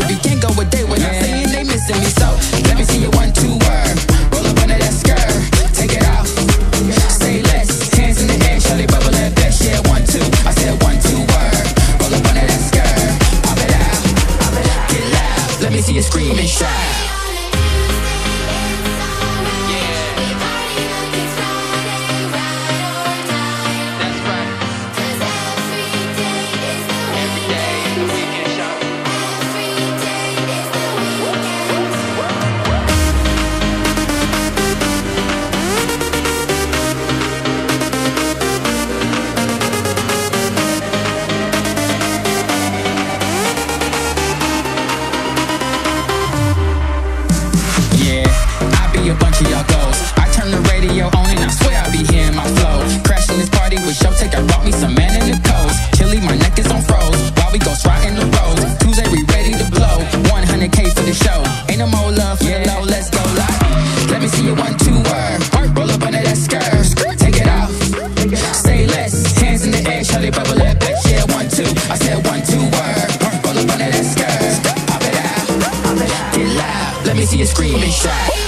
to be. Can't go a day without yeah. saying they missing me. So let me see you one, two, word. Roll up under that skirt, take it off. Say less, hands in the air, Charlie bubble and best. Yeah, one, two. I said one, two, word. Roll up under that skirt, pop it out, pop it out, get loud. Let me see you scream and shout. Be a bunch of y'all goals. I turn the radio on and I swear I be hearing my flow. Crashing this party with Showtek, I brought me some man in the coast. Chili, my neck is on froze. While we go in the roads. Tuesday, we ready to blow. 100K for the show. Ain't no more love for the low, let's go live. Let me see you one, two, word. Heart roll up under that skirt. Take it off. Say less. Hands in the air, Charlie bubble that back. Yeah, one, two. I said one, two, word. Heart roll up under that skirt. Pop it out. Get loud. Let me see you scream and shout.